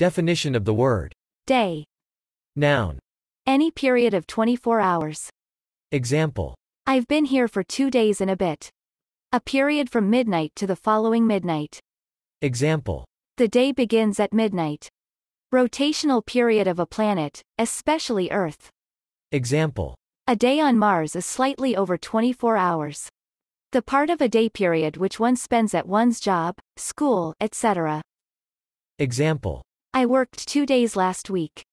Definition of the word. Day. Noun. Any period of 24 hours. Example. I've been here for two days and a bit. A period from midnight to the following midnight. Example. The day begins at midnight. Rotational period of a planet, especially Earth. Example. A day on Mars is slightly over 24 hours. The part of a day period which one spends at one's job, school, etc. Example. I worked two days last week.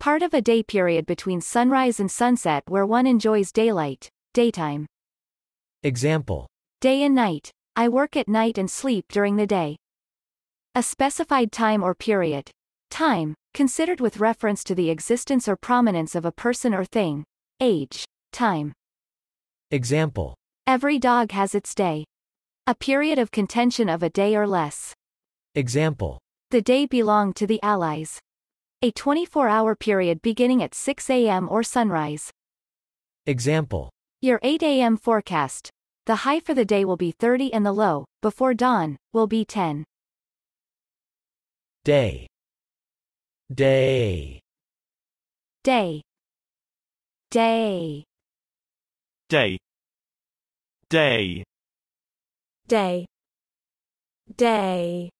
Part of a day period between sunrise and sunset where one enjoys daylight, daytime. Example. Day and night. I work at night and sleep during the day. A specified time or period. Time, considered with reference to the existence or prominence of a person or thing. Age. Time. Example. Every dog has its day. A period of contention of a day or less. Example. The day belonged to the Allies. A 24-hour period beginning at 6 a.m. or sunrise. Example. Your 8 a.m. forecast. The high for the day will be 30 and the low, before dawn, will be 10. Day. Day. Day. Day. day day Day. Day.